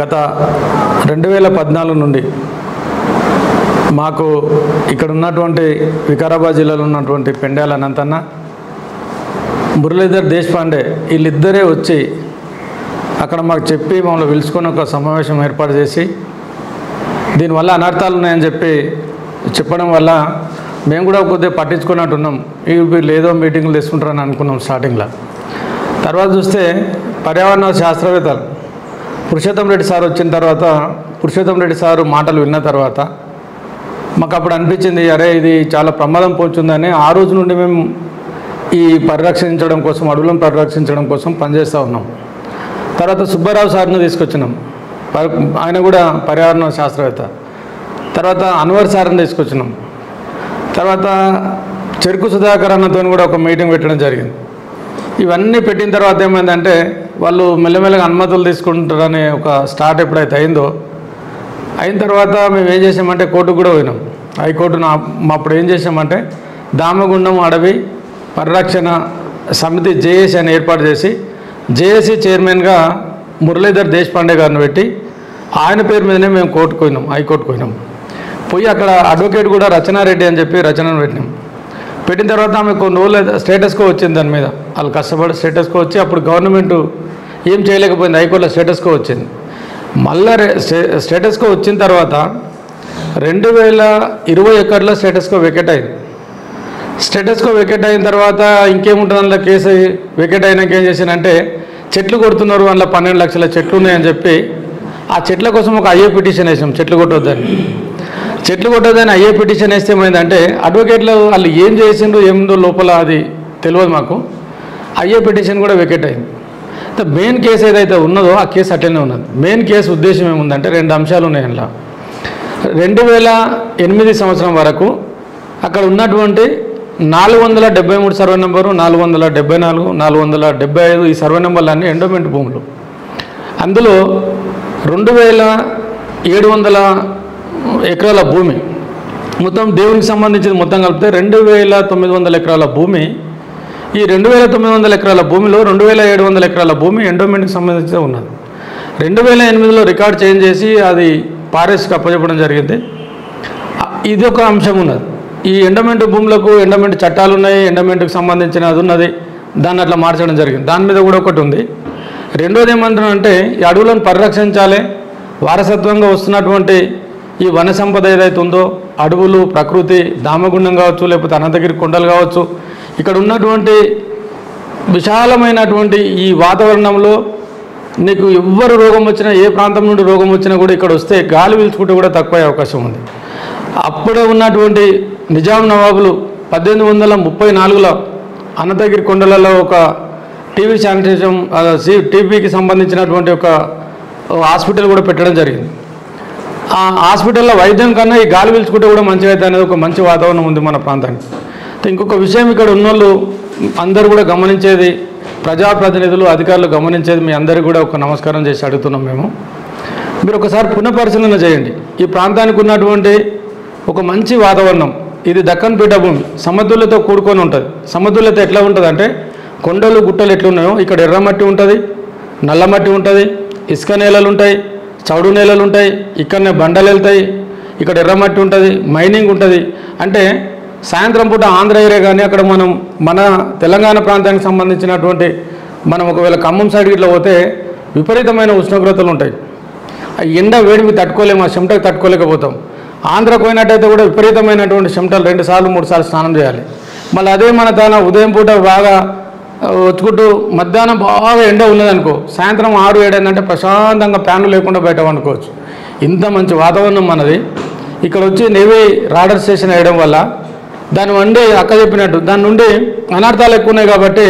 గత రెండు వేల పద్నాలుగు నుండి మాకు ఇక్కడ ఉన్నటువంటి వికారాబాద్ జిల్లాలో ఉన్నటువంటి పెండాల అనంతన్న మురళీధర్ దేశపాండే వీళ్ళిద్దరే వచ్చి అక్కడ మాకు చెప్పి మమ్మల్ని పిలుచుకొని ఒక సమావేశం ఏర్పాటు చేసి దీనివల్ల అనర్థాలు ఉన్నాయని చెప్పి చెప్పడం వల్ల మేము కూడా కొద్దిగా పట్టించుకున్నట్టు ఉన్నాం. వీళ్ళు ఏదో మీటింగ్లు తీసుకుంటారని అనుకున్నాం స్టార్టింగ్లో. తర్వాత చూస్తే పర్యావరణ శాస్త్రవేత్తలు పురుషోత్తం రెడ్డి సార్ వచ్చిన తర్వాత పురుషోత్తం రెడ్డి సారు మాటలు విన్న తర్వాత మాకు అప్పుడు అనిపించింది అరే ఇది చాలా ప్రమాదం పోతుందని ఆ రోజు నుండి మేము ఈ పరిరక్షించడం కోసం అడవులను పరిరక్షించడం కోసం పనిచేస్తూ ఉన్నాం. తర్వాత సుబ్బారావు సార్ని తీసుకొచ్చినాం. పర్- ఆయన కూడా పర్యావరణ శాస్త్రవేత్త. తర్వాత అన్వర్ సార్ని తీసుకొచ్చినాం. తర్వాత చెరుకు సుధాకర్ అన్నతో కూడా ఒక మీటింగ్ పెట్టడం జరిగింది. ఇవన్నీ పెట్టిన తర్వాత ఏమైందంటే వాళ్ళు మెల్లమెల్లగా అనుమతులు తీసుకుంటారనే ఒక స్టార్ట్ ఎప్పుడైతే అయిందో అయిన తర్వాత మేము ఏం చేసామంటే కోర్టుకు కూడా పోయినాం. హైకోర్టును మా అప్పుడు ఏం చేసామంటే దామగుండం అడవి పరిరక్షణ సమితి జేఏసీ అని ఏర్పాటు చేసి జేఏసీ చైర్మన్గా మురళీధర్ దేశపాండే గారిని పెట్టి ఆయన పేరు మీదనే మేము కోర్టుకు పోయినాం హైకోర్టుకు పోయినాం. పోయి అక్కడ అడ్వకేట్ కూడా రచనారెడ్డి అని చెప్పి రచనను పెట్టినాం. పెట్టిన తర్వాత ఆమె కొన్ని రోజులు స్టేటస్కో వచ్చింది దాని మీద. వాళ్ళు కష్టపడి స్టేటస్కో వచ్చి అప్పుడు గవర్నమెంట్ ఏం చేయలేకపోయింది హైకోర్టులో స్టేటస్కో వచ్చింది. మళ్ళా స్టేటస్కో వచ్చిన తర్వాత రెండు వేల ఇరవై ఒకటిలో స్టేటస్కో వెకెట్ అయింది. స్టేటస్కో వెకెట్ అయిన తర్వాత ఇంకేముంటుంది అందులో కేసు వెకెట్ అయినాక ఏం చేశానంటే చెట్లు కొడుతున్నారు అందులో పన్నెండు లక్షల చెట్లు ఉన్నాయని చెప్పి ఆ చెట్ల కోసం ఒక అయ్యే పిటిషన్ వేసాం చెట్లు కొట్టొద్దని. చెట్లు కొట్టొద్దని అయ్యే పిటిషన్ వేస్తే ఏమైందంటే అడ్వకేట్లు వాళ్ళు ఏం చేసిండ్రు ఏముందో లోపల అది తెలియదు మాకు. అయ్యే పిటిషన్ కూడా వెకెట్ అయింది. మెయిన్ కేసు ఏదైతే ఉన్నదో ఆ కేసు అట్లనే ఉన్నది. మెయిన్ కేసు ఉద్దేశం ఏముందంటే రెండు అంశాలు ఉన్నాయి అందులో. రెండు వేల ఎనిమిది సంవత్సరం వరకు అక్కడ ఉన్నటువంటి నాలుగు వందల డెబ్బై మూడు సర్వే నెంబరు నాలుగు వందల డెబ్బై నాలుగు నాలుగు వందల డెబ్బై ఐదు ఈ సర్వే నెంబర్లన్నీ ఎండోమెంట్ భూములు. అందులో రెండు వేల ఏడు వందల ఎకరాల భూమి మొత్తం దేవునికి సంబంధించింది మొత్తం కలిపితే రెండు వేల తొమ్మిది వందల ఎకరాల భూమి ఈ రెండు వేల తొమ్మిది వందల ఎకరాల భూమిలో రెండు వేల ఏడు వందల ఎకరాల భూమి ఎండోమెంట్కి సంబంధించి ఉన్నది. రెండు వేల ఎనిమిదిలో రికార్డ్ చేంజ్ చేసి అది పారెస్కి అప్పచెప్పడం జరిగింది. ఇది ఒక అంశం ఉన్నది. ఈ ఎండమెంట్ భూములకు ఎండమెంట్ చట్టాలు ఉన్నాయి ఎండమెంట్కి సంబంధించిన అది ఉన్నది. దాన్ని అట్లా మార్చడం జరిగింది. దాని మీద కూడా ఒకటి ఉంది. రెండోది ఏమంటారంటే ఈ అడవులను పరిరక్షించాలి. వారసత్వంగా వస్తున్నటువంటి ఈ వన సంపద ఏదైతే ఉందో అడవులు ప్రకృతి దామగుండం కావచ్చు లేకపోతే అనంతగిరి కొండలు కావచ్చు ఇక్కడ ఉన్నటువంటి విశాలమైనటువంటి ఈ వాతావరణంలో నీకు ఎవ్వరు రోగం వచ్చినా ఏ ప్రాంతం నుండి రోగం వచ్చినా కూడా ఇక్కడ వస్తే గాలి పీల్చుకుంటే కూడా తక్కువ అవకాశం ఉంది. అప్పుడే ఉన్నటువంటి నిజాం నవాబులు పద్దెనిమిది వందల ముప్పై నాలుగులో అన్నతగిరి కొండలలో ఒక టీవీ శానిటేషన్ టీవీకి సంబంధించినటువంటి ఒక హాస్పిటల్ కూడా పెట్టడం జరిగింది. ఆ హాస్పిటల్లో వైద్యం కన్నా ఈ గాలి పీల్చుకుంటే కూడా మంచిగా అయితే అనేది ఒక మంచి వాతావరణం ఉంది మన ప్రాంతానికి. ఇంకొక విషయం ఇక్కడ ఉన్నోళ్ళు అందరూ కూడా గమనించేది ప్రజాప్రతినిధులు అధికారులు గమనించేది మీ అందరికీ కూడా ఒక నమస్కారం చేసి అడుగుతున్నాం మేము. మీరు ఒకసారి పునఃపరిశీలన చేయండి. ఈ ప్రాంతానికి ఉన్నటువంటి ఒక మంచి వాతావరణం ఇది దక్కన్ పీఠభూమి సమతుల్యతో కూడుకొని ఉంటుంది. సమతుల్యత ఎట్లా ఉంటుంది అంటే కొండలు గుట్టలు ఎట్లున్నాయో ఇక్కడ ఎర్రమట్టి ఉంటుంది నల్లమట్టి ఉంటుంది ఇసుక నేలలు ఉంటాయి చౌడు నేలలు ఉంటాయి ఇక్కడనే బండలు వెళ్తాయి ఇక్కడ ఎర్రమట్టి ఉంటుంది మైనింగ్ ఉంటుంది. అంటే సాయంత్రం పూట ఆంధ్ర ఏరియా కానీ అక్కడ మనం మన తెలంగాణ ప్రాంతానికి సంబంధించినటువంటి మనం ఒకవేళ ఖమ్మం సైడ్ ఇట్లా పోతే విపరీతమైన ఉష్ణోగ్రతలు ఉంటాయి. ఆ ఎండ వేడివి తట్టుకోలేము ఆ చెమటకు తట్టుకోలేకపోతాం. ఆంధ్రకు పోయినట్టయితే కూడా విపరీతమైనటువంటి చెమటలు రెండు సార్లు మూడు సార్లు స్నానం చేయాలి. మళ్ళీ అదే మన తన ఉదయం పూట బాగా ఆ, వచ్చుకుంటూ మధ్యాహ్నం బాగా ఎండ ఉన్నదనుకో సాయంత్రం ఆరు ఏడు ఏంటంటే ప్రశాంతంగా ఫ్యాన్లు లేకుండా బయట వండుకోవచ్చు. ఇంత మంచి వాతావరణం మనది. ఇక్కడ వచ్చి నేవీ రాడర్ స్టేషన్ వేయడం వల్ల దాని వండి అక్క చెప్పినట్టు దాని నుండి అనర్థాలు ఎక్కువ ఉన్నాయి కాబట్టి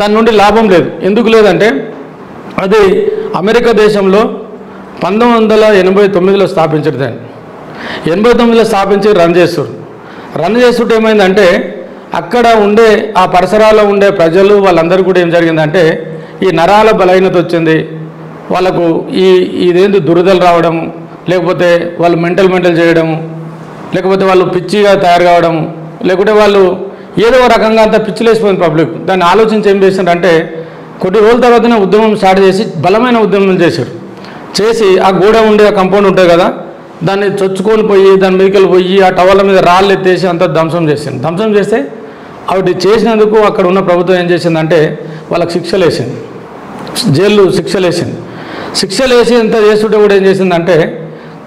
దాని నుండి లాభం లేదు. ఎందుకు లేదంటే అది అమెరికా దేశంలో పంతొమ్మిది వందల ఎనభై తొమ్మిదిలో స్థాపించారు దాన్ని. ఎనభై తొమ్మిదిలో స్థాపించి రన్ చేస్తారు రన్ చేస్తుంటే ఏమైందంటే అక్కడ ఉండే ఆ పరిసరాల్లో ఉండే ప్రజలు వాళ్ళందరూ కూడా ఏం జరిగిందంటే ఈ నరాల బలహీనత వచ్చింది. వాళ్ళకు ఈ ఇదేంటి దురదలు రావడం లేకపోతే వాళ్ళు మెంటల్ మెంటల్ చేయడం లేకపోతే వాళ్ళు పిచ్చిగా తయారు కావడం లేకుంటే వాళ్ళు ఏదో రకంగా అంత పిచ్చిలేసిపోయింది పబ్లిక్ దాన్ని ఆలోచించి ఏం చేసిందంటే కొన్ని రోజుల తర్వాతనే ఉద్యమం స్టార్ట్ చేసి బలమైన ఉద్యమం చేశారు. చేసి ఆ గోడ ఉండే ఆ కంపౌండ్ ఉంటుంది కదా దాన్ని చొచ్చుకొని పోయి దాని మీదకి పోయి ఆ టవర్ల మీద రాళ్ళు ఎత్తేసి అంతా ధ్వంసం చేసింది. ధ్వంసం చేస్తే ఆవిడ చేసినందుకు అక్కడ ఉన్న ప్రభుత్వం ఏం చేసిందంటే వాళ్ళకి శిక్షలు వేసింది. జైలు శిక్షలు వేసింది. శిక్షలు వేసి ఎంత చేస్తుంటే కూడా ఏం చేసిందంటే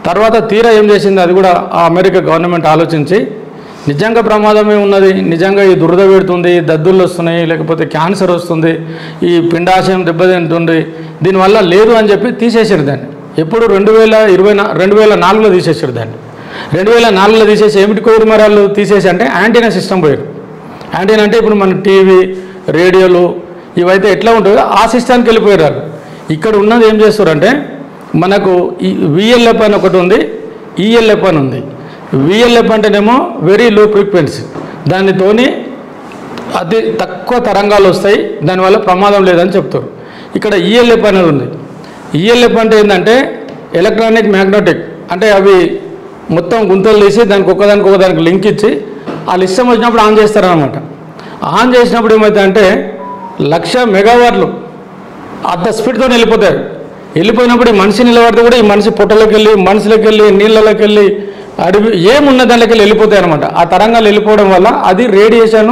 తర్వాత తీరా ఏం చేసింది అది కూడా ఆ అమెరికా గవర్నమెంట్ ఆలోచించి నిజంగా ప్రమాదమే ఉన్నది. నిజంగా ఈ దురద పెడుతుంది దద్దుళ్ళు వస్తున్నాయి లేకపోతే క్యాన్సర్ వస్తుంది ఈ పిండాశయం దెబ్బతింటుంది. దీనివల్ల లేదు అని చెప్పి తీసేసారు దాన్ని. ఎప్పుడు రెండు వేల ఇరవై రెండు వేల నాలుగులో తీసేసారు దాన్ని. రెండు వేల నాలుగులో తీసేసి ఏమిటి కోవిడ్ మరాలు తీసేసి అంటే యాంటీనా సిస్టమ్ పోయారు. యాంటీనా అంటే ఇప్పుడు మన టీవీ రేడియోలు ఇవైతే ఎట్లా ఉంటుందో ఆ సిస్టమ్కి వెళ్ళిపోయారు ఇక్కడ ఉన్నది ఏం చేస్తారంటే మనకు ఈ విఎల్ఎఫ్ అని ఒకటి ఉంది ఈఎల్ఎఫ్ అని ఉంది. విఎల్ఎఫ్ అంటేనేమో వెరీ లో ఫ్రీక్వెన్సీ దానితోని అతి తక్కువ తరంగాలు వస్తాయి. దానివల్ల ప్రమాదం లేదని చెప్తారు. ఇక్కడ ఈఎల్ఎఫ్ అనేది ఉంది. ఈఎల్ఎఫ్ అంటే ఏంటంటే ఎలక్ట్రానిక్ మ్యాగ్నెటిక్ అంటే అవి మొత్తం గుంతలు తీసి దానికి ఒకదానికి ఒకదానికి లింక్ ఇచ్చి ఆ ఇష్టం వచ్చినప్పుడు ఆన్ చేస్తారనమాట ఆన్ చేసినప్పుడు ఏమవుతుంది అంటే లక్ష మెగావాట్లు అంత స్పీడ్తో వెళ్ళిపోతారు వెళ్ళిపోయినప్పుడు ఈ మనిషి నిలబడితే కూడా ఈ మనిషి పొట్టలోకి వెళ్ళి మనిషిలోకి వెళ్ళి నీళ్ళలోకి వెళ్ళి అడవి ఏమున్న దాంట్లోకి వెళ్ళిపోతాయి అనమాట ఆ తరంగాలు వెళ్ళిపోవడం వల్ల అది రేడియేషన్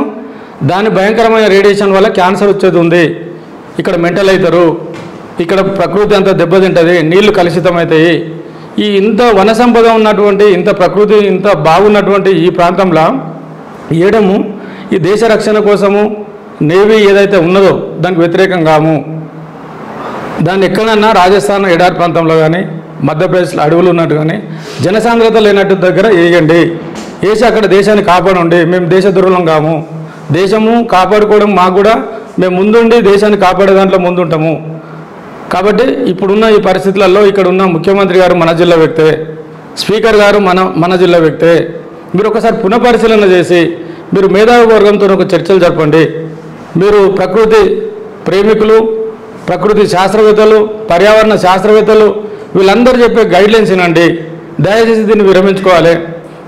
దాని భయంకరమైన రేడియేషన్ వల్ల క్యాన్సర్ వచ్చేది ఉంది. ఇక్కడ మెంటల్ అవుతారు. ఇక్కడ ప్రకృతి అంతా దెబ్బతింటుంది. నీళ్ళు కలుషితమవుతాయి. ఈ ఇంత వన సంపద ఉన్నటువంటి ఇంత ప్రకృతి ఇంత బాగున్నటువంటి ఈ ప్రాంతంలో ఏడము ఈ దేశ రక్షణ కోసము నేవీ ఏదైతే ఉన్నదో దానికి వ్యతిరేకం కాము దాన్ని ఎక్కడన్నా రాజస్థాన్ ఎడారి ప్రాంతంలో కానీ మధ్యప్రదేశ్లో అడవులు ఉన్నట్టు కానీ జనసాంద్రత లేనట్టు దగ్గర వేయండి వేసి అక్కడ దేశాన్ని కాపాడండి. మేము దేశ దుర్బలం కాము. దేశము కాపాడుకోవడం మాకు కూడా మేము ముందుండి దేశాన్ని కాపాడే దాంట్లో ముందుంటాము. కాబట్టి ఇప్పుడున్న ఈ పరిస్థితులలో ఇక్కడ ఉన్న ముఖ్యమంత్రి గారు మన జిల్లా వ్యక్తే స్పీకర్ గారు మన మన జిల్లా వ్యక్తే మీరు ఒకసారి పునఃపరిశీలన చేసి మీరు మేధావి వర్గంతో ఒక చర్చలు జరపండి. మీరు ప్రకృతి ప్రేమికులు ప్రకృతి శాస్త్రవేత్తలు పర్యావరణ శాస్త్రవేత్తలు వీళ్ళందరూ చెప్పే గైడ్లైన్స్ వినండి దయచేసి దీన్ని విరమించుకోవాలి.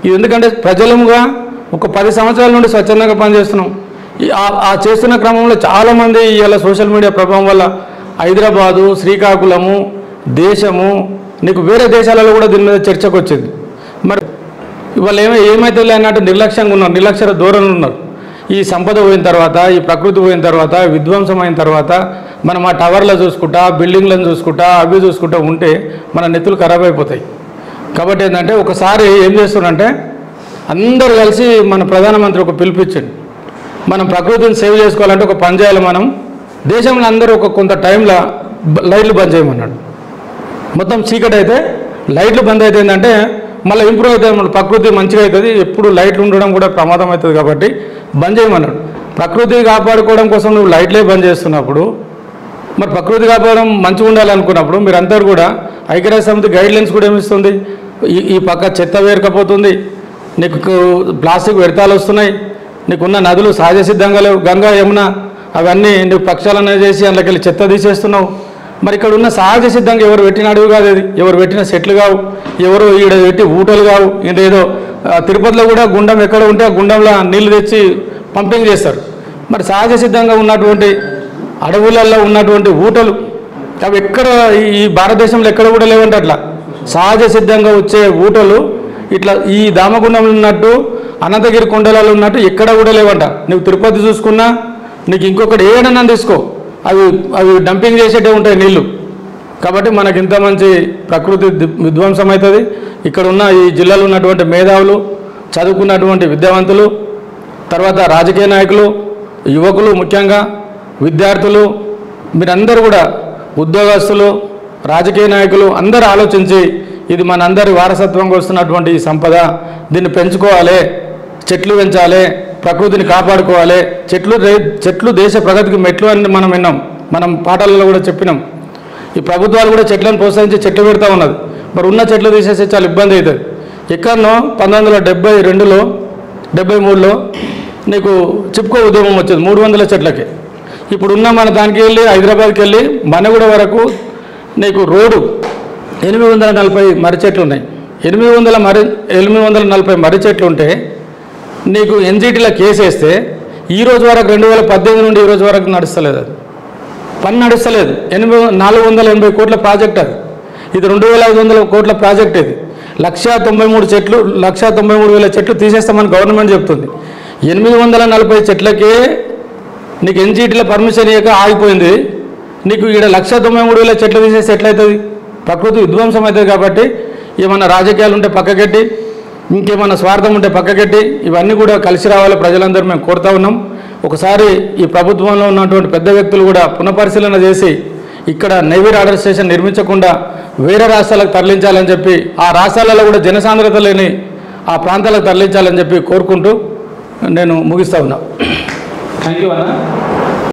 ఇది ఎందుకంటే ప్రజలముగా ఒక పది సంవత్సరాల నుండి స్వచ్ఛందంగా పనిచేస్తున్నాం. ఈ- ఆ- చేస్తున్న క్రమంలో చాలామంది ఇలా సోషల్ మీడియా ప్రభావం వల్ల హైదరాబాదు శ్రీకాకుళము దేశము నీకు వేరే దేశాలలో కూడా దీని మీద చర్చకు వచ్చింది. మరి ఇవాళ ఏమో ఏమైతే అన్నట్టు నిర్లక్ష్యంగా ఉన్నారు నిర్లక్ష్య ధోరణి ఉన్నారు. ఈ సంపద పోయిన తర్వాత ఈ ప్రకృతి పోయిన తర్వాత విధ్వంసం అయిన తర్వాత మనం ఆ టవర్లో చూసుకుంటా బిల్డింగ్లను చూసుకుంటా అవి చూసుకుంటా ఉంటే మన నెత్తులు ఖరాబ్ అయిపోతాయి. కాబట్టి ఏంటంటే ఒకసారి ఏం చేస్తున్నారంటే అందరూ కలిసి మన ప్రధానమంత్రి ఒక పిలిపించండి. మనం ప్రకృతిని సేవ్ చేసుకోవాలంటే ఒక పని చేయాలి మనం. దేశంలో అందరూ ఒక కొంత టైంలో లైట్లు బంద్ చేయమన్నాడు. మొత్తం చీకటి అయితే లైట్లు బంద్ అయితే ఏంటంటే మళ్ళీ ఇంప్రూవ్ అవుతుంది మన ప్రకృతి మంచిగా అవుతుంది. ఎప్పుడు లైట్లు ఉండడం కూడా ప్రమాదం అవుతుంది కాబట్టి బంద్ చేయమన్నాడు. ప్రకృతి కాపాడుకోవడం కోసం నువ్వు లైట్లే బంద్ చేస్తున్నప్పుడు మరి ప్రకృతి వ్యాపారం మంచిగా ఉండాలనుకున్నప్పుడు మీరందరూ కూడా ఐక్యరాజ్య సమితి గైడ్లైన్స్ కూడా ఏమిస్తుంది? ఈ ఈ పక్క చెత్త వేరకపోతుంది నీకు ప్లాస్టిక్ వ్యర్థాలు వస్తున్నాయి నీకున్న నదులు సహజ సిద్ధంగా లేవు గంగా యమున అవన్నీ నువ్వు ప్రక్షాళన చేసి అందులోకి వెళ్ళి చెత్త తీసేస్తున్నావు. మరి ఇక్కడ ఉన్న సహజ సిద్ధంగా ఎవరు పెట్టిన అడవి కాదు ఇది ఎవరు పెట్టిన సెట్లు కావు ఎవరు ఈడ పెట్టి ఊటలు కావు. ఇదేదో తిరుపతిలో కూడా గుండం ఎక్కడ ఉంటే ఆ గుండంలో నీళ్ళు తెచ్చి పంపింగ్ చేస్తారు. మరి సహజ సిద్ధంగా ఉన్నటువంటి అడవులలో ఉన్నటువంటి ఊటలు. అవి ఎక్కడ ఈ- భారతదేశంలో ఎక్కడ కూడా లేవంటే అట్లా. సహజ సిద్ధంగా వచ్చే ఊటలు ఇట్లా ఈ దామగుండంలో ఉన్నట్టు అనంతగిరి కొండలలో ఉన్నట్టు ఎక్కడ కూడా లేవంట. నువ్వు తిరుపతి చూసుకున్నా నీకు ఇంకొకటి ఏడన్నా తీసుకో. అవి అవి డంపింగ్ చేసేటే ఉంటాయి నీళ్ళు. కాబట్టి మనకి ఇంత మంచి ప్రకృతి విధ్వంసం అవుతుంది. ఇక్కడ ఉన్న ఈ జిల్లాలో ఉన్నటువంటి మేధావులు చదువుకున్నటువంటి విద్యావంతులు తర్వాత రాజకీయ నాయకులు యువకులు ముఖ్యంగా విద్యార్థులు మీరందరూ కూడా ఉద్యోగస్తులు రాజకీయ నాయకులు అందరూ ఆలోచించి ఇది మనందరి వారసత్వంగా వస్తున్నటువంటి ఈ సంపద. దీన్ని పెంచుకోవాలి చెట్లు పెంచాలి ప్రకృతిని కాపాడుకోవాలి. చెట్లు రే- చెట్లు దేశ ప్రగతికి మెట్లు అని మనం విన్నాం. మనం పాఠాలలో కూడా చెప్పినాం. ఈ ప్రభుత్వాలు కూడా చెట్లను ప్రోత్సహించి చెట్లు పెడతా ఉన్నది. మరి ఉన్న చెట్లు తీసేస్తే చాలా ఇబ్బంది అవుతుంది. ఎక్కడనో పంతొమ్మిది వందల డెబ్బై రెండులో డెబ్బై మూడులో నీకు చిప్కో ఉద్యమం వచ్చింది మూడు వందల చెట్లకి. ఇప్పుడున్న మన దానికి వెళ్ళి హైదరాబాద్కి వెళ్ళి మనగూడ వరకు నీకు రోడ్డు ఎనిమిది వందల నలభై మర్రి చెట్లు ఉన్నాయి. ఎనిమిది వందల మర్రి ఎనిమిది వందల నలభై మర్రి చెట్లు ఉంటే నీకు ఎన్జిటీలో కేసు వేస్తే ఈ రోజు వరకు రెండు వేల పద్దెనిమిది నుండి ఈ రోజు వరకు నడుస్తలేదు అది. పని నడుస్తలేదు. ఎనిమిది నాలుగు వందల ఎనభై కోట్ల ప్రాజెక్ట్ అది. ఇది రెండు వేల ఐదు వందల కోట్ల ప్రాజెక్ట్ ఇది. లక్ష తొంభై మూడు చెట్లు లక్ష తొంభై మూడు వేల చెట్లు తీసేస్తామని గవర్నమెంట్ చెప్తుంది. ఎనిమిది వందల నలభై చెట్లకే నీకు ఎన్జీటీలో పర్మిషన్ ఇవ్వక ఆగిపోయింది. నీకు ఇక్కడ లక్ష తొంభై మూడు వేల చెట్లు తీసేసి ఎట్లయితుంది ప్రకృతి విధ్వంసం అవుతుంది కాబట్టి ఏమన్నా రాజకీయాలు ఉంటే పక్కకెట్టి ఇంకేమన్నా స్వార్థం ఉంటే పక్కకెట్టి ఇవన్నీ కూడా కలిసి రావాలి ప్రజలందరూ మేము కోరుతా ఉన్నాం. ఒకసారి ఈ ప్రభుత్వంలో ఉన్నటువంటి పెద్ద వ్యక్తులు కూడా పునఃపరిశీలన చేసి ఇక్కడ నేవీ రాడర్ స్టేషన్ నిర్మించకుండా వేరే రాష్ట్రాలకు తరలించాలని చెప్పి ఆ రాష్ట్రాలలో కూడా జనసాంద్రత లేని ఆ ప్రాంతాలకు తరలించాలని చెప్పి కోరుకుంటూ నేను ముగిస్తా ఉన్నా. Thank you Anna